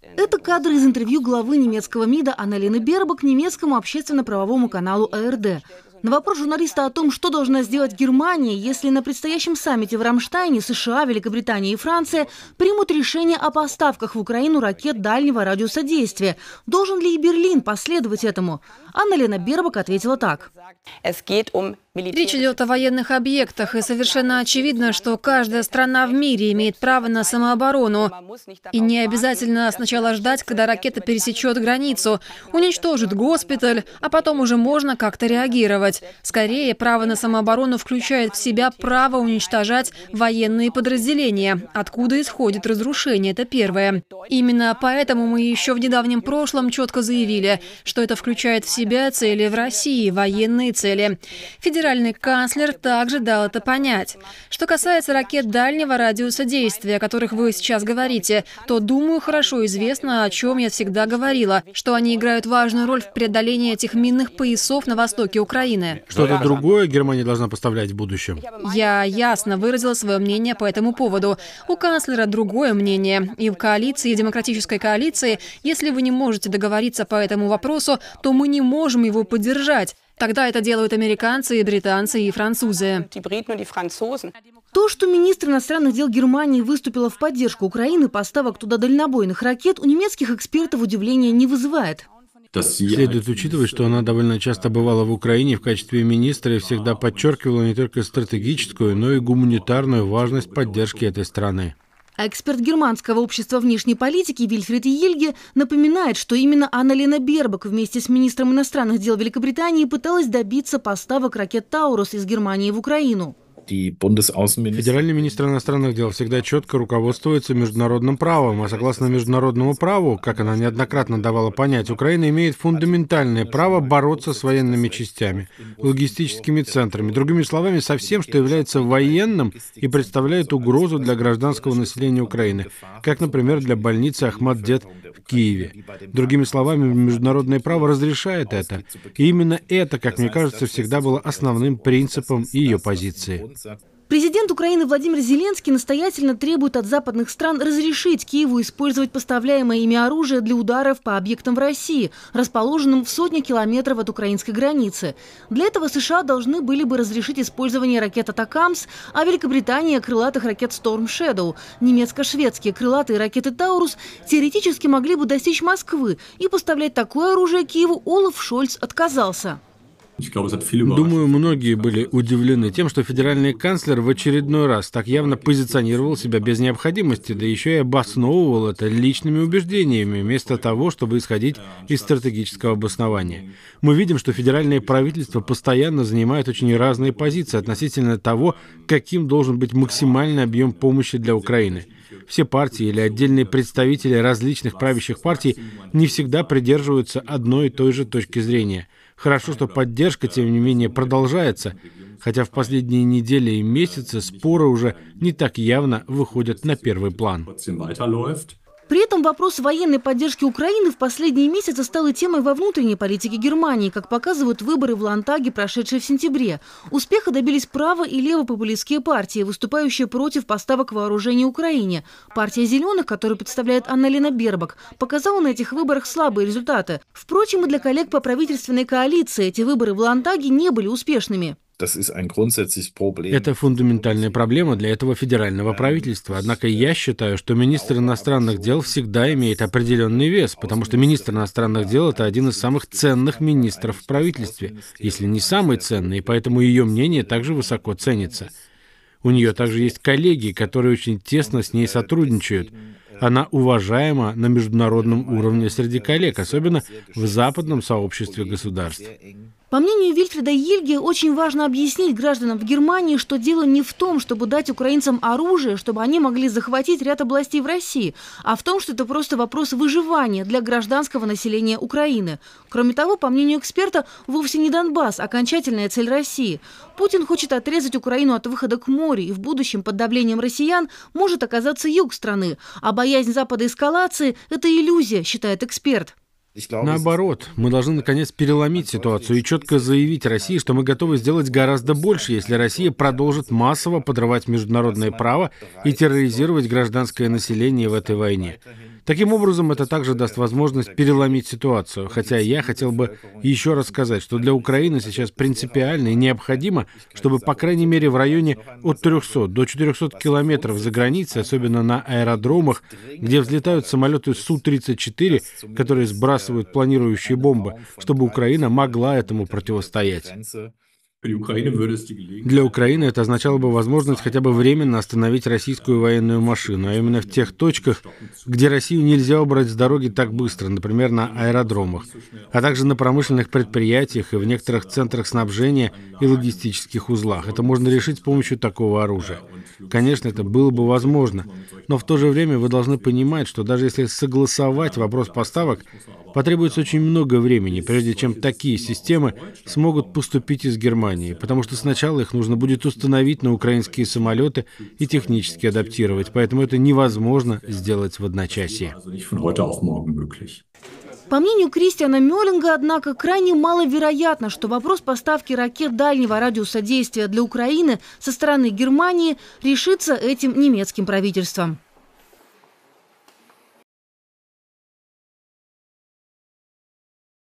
Это кадры из интервью главы немецкого МИДа Аннелины Бербак немецкому общественно-правовому каналу АРД. На вопрос журналиста о том, что должна сделать Германия, если на предстоящем саммите в Рамштайне США, Великобритания и Франция примут решение о поставках в Украину ракет дальнего радиуса действия, должен ли и Берлин последовать этому? Анна-Лена Бербак ответила так. Речь идет о военных объектах, и совершенно очевидно, что каждая страна в мире имеет право на самооборону. И не обязательно сначала ждать, когда ракета пересечет границу, уничтожит госпиталь, а потом уже можно как-то реагировать. Скорее, право на самооборону включает в себя право уничтожать военные подразделения, откуда исходит разрушение, это первое. Именно поэтому мы еще в недавнем прошлом четко заявили, что это включает в себя цели в России, военные цели. Федеральный канцлер также дал это понять. Что касается ракет дальнего радиуса действия, о которых вы сейчас говорите, то, думаю, хорошо известно, о чем я всегда говорила, что они играют важную роль в преодолении этих минных поясов на востоке Украины. Что-то другое Германия должна поставлять в будущем? Я ясно выразила свое мнение по этому поводу. У канцлера другое мнение. И в коалиции, и в демократической коалиции, если вы не можете договориться по этому вопросу, то мы не можем его поддержать. Тогда это делают американцы, и британцы и французы. То, что министр иностранных дел Германии выступила в поддержку Украины поставок туда дальнобойных ракет, у немецких экспертов удивления не вызывает. Следует учитывать, что она довольно часто бывала в Украине в качестве министра и всегда подчеркивала не только стратегическую, но и гуманитарную важность поддержки этой страны. А эксперт германского общества внешней политики Вильфред Ельге напоминает, что именно Анна-Лена Бербак вместе с министром иностранных дел Великобритании пыталась добиться поставок ракет «Таурус» из Германии в Украину. Федеральный министр иностранных дел всегда четко руководствуется международным правом, а согласно международному праву, как она неоднократно давала понять, Украина имеет фундаментальное право бороться с военными частями, логистическими центрами, другими словами, со всем, что является военным и представляет угрозу для гражданского населения Украины, как, например, для больницы Ахмад-Дед в Киеве. Другими словами, международное право разрешает это. И именно это, как мне кажется, всегда было основным принципом ее позиции. Президент Украины Владимир Зеленский настоятельно требует от западных стран разрешить Киеву использовать поставляемое ими оружие для ударов по объектам в России, расположенным в сотнях километров от украинской границы. Для этого США должны были бы разрешить использование ракет «Атакамс», а Великобритания – крылатых ракет «Storm Shadow». Немецко-шведские крылатые ракеты «Таурус» теоретически могли бы достичь Москвы, и поставлять такое оружие Киеву Олаф Шольц отказался. Думаю, многие были удивлены тем, что федеральный канцлер в очередной раз так явно позиционировал себя без необходимости, да еще и обосновывал это личными убеждениями, вместо того, чтобы исходить из стратегического обоснования. Мы видим, что федеральное правительство постоянно занимает очень разные позиции относительно того, каким должен быть максимальный объем помощи для Украины. Все партии или отдельные представители различных правящих партий не всегда придерживаются одной и той же точки зрения – Хорошо, что поддержка, тем не менее, продолжается, хотя в последние недели и месяцы споры уже не так явно выходят на первый план. При этом вопрос военной поддержки Украины в последние месяцы стал темой во внутренней политике Германии, как показывают выборы в Лантаге, прошедшие в сентябре. Успеха добились право- и левопопулистские партии, выступающие против поставок вооружений Украине. Партия «Зеленых», которую представляет Анна-Лена Бербак, показала на этих выборах слабые результаты. Впрочем, и для коллег по правительственной коалиции эти выборы в Лантаге не были успешными. Это фундаментальная проблема для этого федерального правительства. Однако я считаю, что министр иностранных дел всегда имеет определенный вес, потому что министр иностранных дел – это один из самых ценных министров в правительстве, если не самый ценный, и поэтому ее мнение также высоко ценится. У нее также есть коллеги, которые очень тесно с ней сотрудничают. Она уважаема на международном уровне среди коллег, особенно в западном сообществе государств. По мнению Вильфреда Ельги, очень важно объяснить гражданам в Германии, что дело не в том, чтобы дать украинцам оружие, чтобы они могли захватить ряд областей в России, а в том, что это просто вопрос выживания для гражданского населения Украины. Кроме того, по мнению эксперта, вовсе не Донбасс – окончательная цель России. Путин хочет отрезать Украину от выхода к морю, и в будущем под давлением россиян может оказаться юг страны. А боязнь Запада эскалации – это иллюзия, считает эксперт. Наоборот, мы должны наконец переломить ситуацию и четко заявить России, что мы готовы сделать гораздо больше, если Россия продолжит массово подрывать международное право и терроризировать гражданское население в этой войне. Таким образом, это также даст возможность переломить ситуацию. Хотя я хотел бы еще раз сказать, что для Украины сейчас принципиально и необходимо, чтобы, по крайней мере, в районе от 300 до 400 километров за границей, особенно на аэродромах, где взлетают самолеты Су-34, которые сбрасывают планирующие бомбы, чтобы Украина могла этому противостоять. Для Украины это означало бы возможность хотя бы временно остановить российскую военную машину, а именно в тех точках, где Россию нельзя убрать с дороги так быстро, например, на аэродромах, а также на промышленных предприятиях и в некоторых центрах снабжения и логистических узлах. Это можно решить с помощью такого оружия. Конечно, это было бы возможно, но в то же время вы должны понимать, что даже если согласовать вопрос поставок, потребуется очень много времени, прежде чем такие системы смогут поступить из Германии, потому что сначала их нужно будет установить на украинские самолеты и технически адаптировать, поэтому это невозможно сделать в одночасье. По мнению Кристиана Мёллинга, однако, крайне маловероятно, что вопрос поставки ракет дальнего радиуса действия для Украины со стороны Германии решится этим немецким правительством.